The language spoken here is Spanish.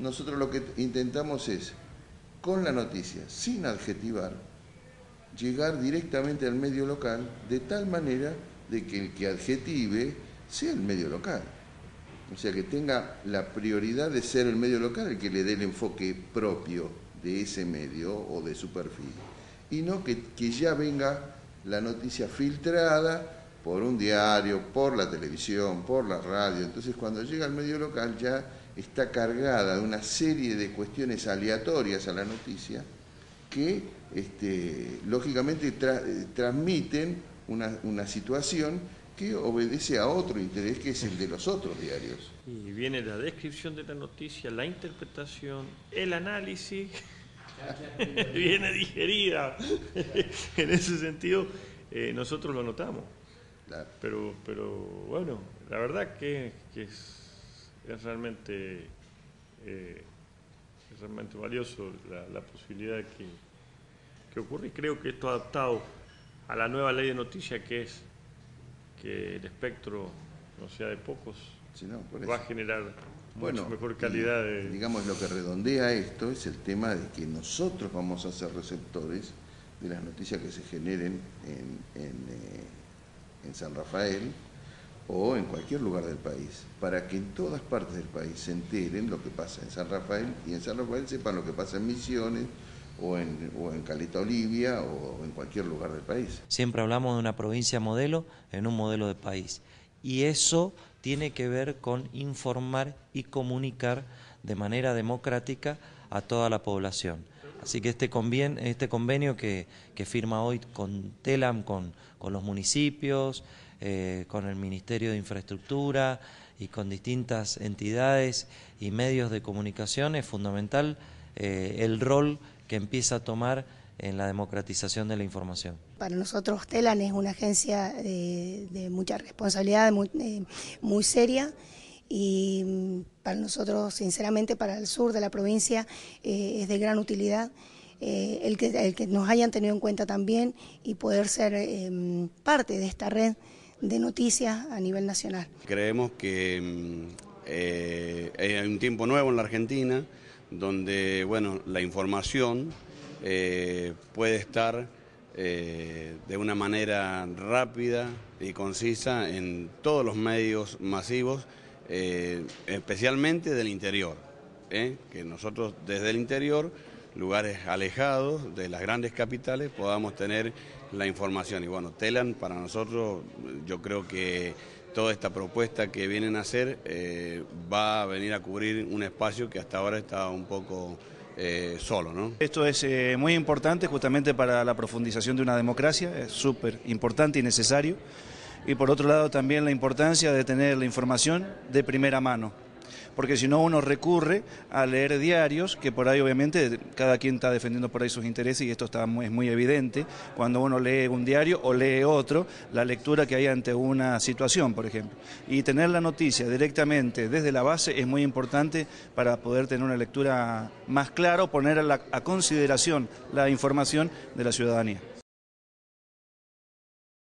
Nosotros lo que intentamos es, con la noticia, sin adjetivar, llegar directamente al medio local de tal manera de que el que adjetive sea el medio local. O sea, que tenga la prioridad de ser el medio local el que le dé el enfoque propio de ese medio o de su perfil. Y no que, que ya venga la noticia filtrada por un diario, por la televisión, por la radio. Entonces, cuando llega al medio local ya está cargada de una serie de cuestiones aleatorias a la noticia que este, lógicamente transmiten una, situación que obedece a otro interés que es el de los otros diarios. Y viene la descripción de la noticia, la interpretación, el análisis, viene digerida. en ese sentido, eh, nosotros lo notamos. Pero, pero bueno, la verdad que, es, es, realmente, eh, es realmente valioso la, posibilidad que, que ocurre. Y creo que esto adaptado a la nueva ley de noticias que es que el espectro no sea de pocos, va a generar bueno, mejor calidad de... Digamos, lo que redondea esto es el tema de que nosotros vamos a ser receptores de las noticias que se generen en, en, eh, en San Rafael o en cualquier lugar del país, para que en todas partes del país se enteren lo que pasa en San Rafael y en San Rafael sepan lo que pasa en Misiones, o en, o Caleta Olivia o en cualquier lugar del país. Siempre hablamos de una provincia modelo en un modelo de país. Y eso tiene que ver con informar y comunicar de manera democrática a toda la población. Así que este, convien, este convenio que, firma hoy con TELAM, con, los municipios, eh, con el Ministerio de Infraestructura y con distintas entidades y medios de comunicación es fundamental eh, el rol que empieza a tomar en la democratización de la información. Para nosotros TELAN es una agencia de, mucha responsabilidad, muy, eh, muy, seria y mm, para nosotros, sinceramente, para el sur de la provincia eh, es de gran utilidad. Eh, el, que, el que nos hayan tenido en cuenta también y poder ser parte de esta red de noticias a nivel nacional. Creemos que mm, hay un tiempo nuevo en la Argentina, donde bueno, la información eh, puede estar eh, de una manera rápida y concisa en todos los medios masivos, eh, especialmente del interior, que nosotros desde el interior, lugares alejados de las grandes capitales, podamos tener la información. Y bueno, Telan para nosotros yo creo que toda esta propuesta que vienen a hacer eh, va a venir a cubrir un espacio que hasta ahora está un poco eh, solo. Esto es eh, muy importante justamente para la profundización de una democracia, es súper importante y necesario. Y por otro lado también la importancia de tener la información de primera mano porque si no uno recurre a leer diarios, que por ahí obviamente cada quien está defendiendo por ahí sus intereses y esto está muy, es muy evidente, cuando uno lee un diario o lee otro, la lectura que hay ante una situación, por ejemplo. Y tener la noticia directamente desde la base es muy importante para poder tener una lectura más clara o poner a consideración la información de la ciudadanía.